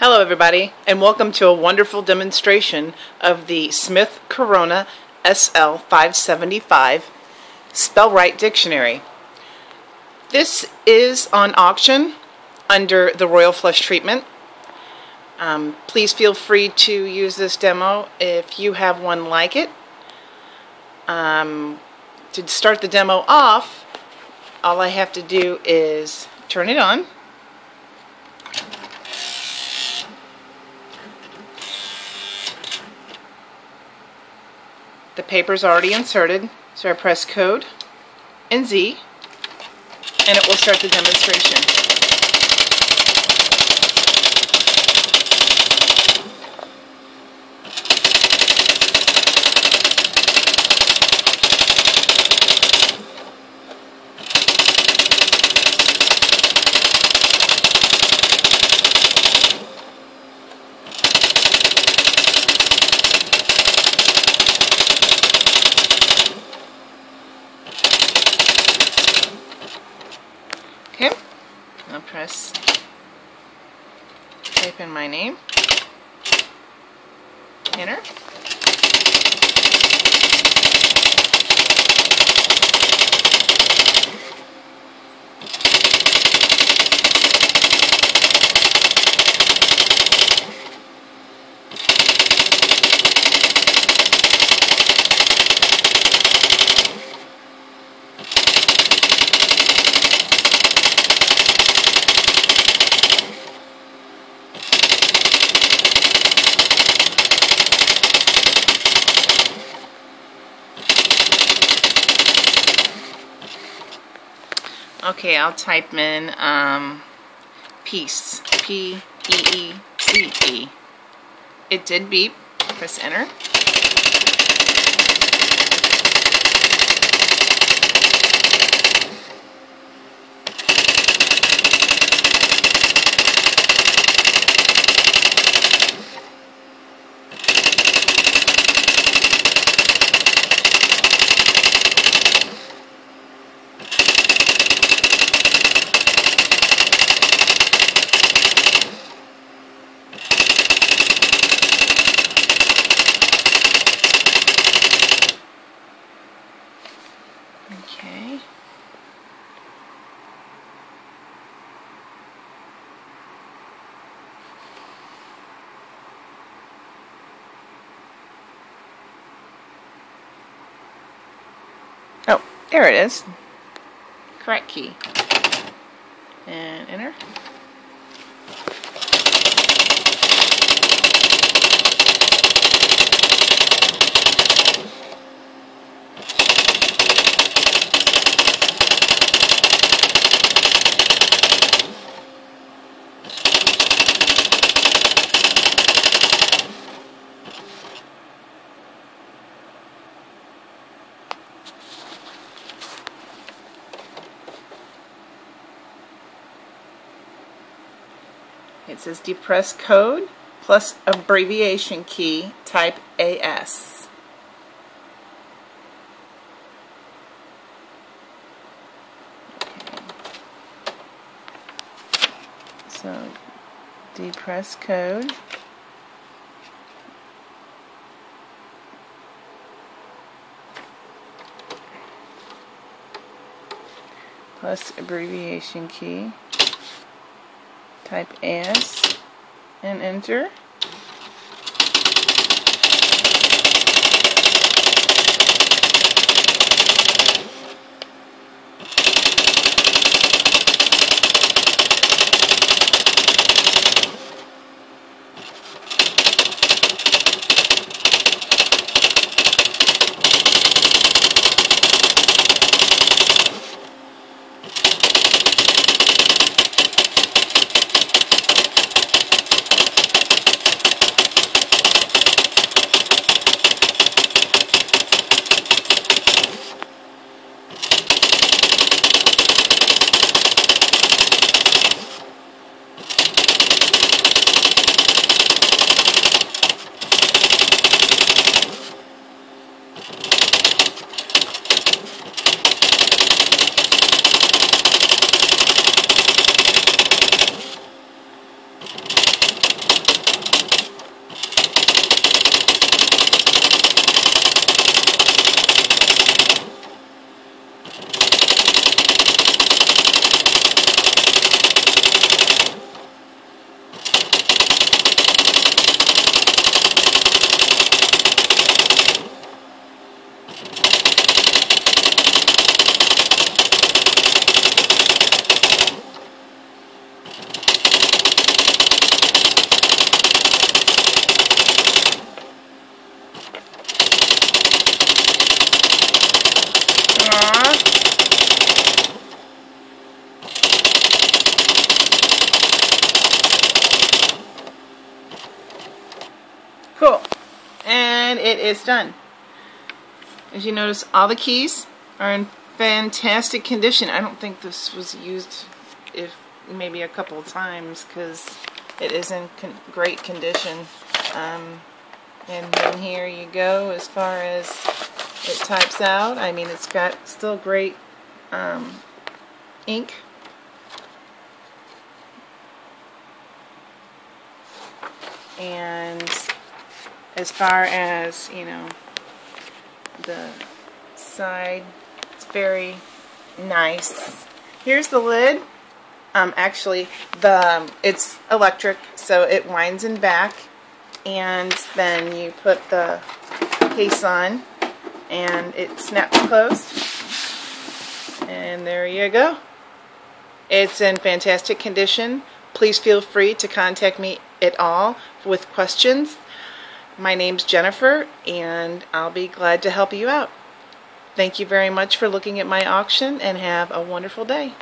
Hello, everybody, and welcome to a wonderful demonstration of the Smith Corona SL 575 Spell Right Dictionary. This is on auction under the Royal Flush treatment. Um, please feel free to use this demo if you have one like it. Um, to start the demo off, all I have to do is turn it on. The paper is already inserted, so I press code and Z, and it will start the demonstration. Okay, I'll press type in my name, enter. Okay, I'll type in um, peace. P E E C E. It did beep. Press enter. Okay. Oh, there it is. Correct key. And enter. It says depress code plus abbreviation key type AS. Okay. So depress code plus abbreviation key type S and enter. And it is done. As you notice, all the keys are in fantastic condition. I don't think this was used if maybe a couple times because it is in con great condition. Um, and then here you go as far as it types out. I mean, it's got still great um, ink. And as far as, you know, the side, it's very nice. Here's the lid. Um, actually, the um, it's electric, so it winds in back, and then you put the case on, and it snaps closed. And there you go. It's in fantastic condition. Please feel free to contact me at all with questions. My name's Jennifer, and I'll be glad to help you out. Thank you very much for looking at my auction, and have a wonderful day.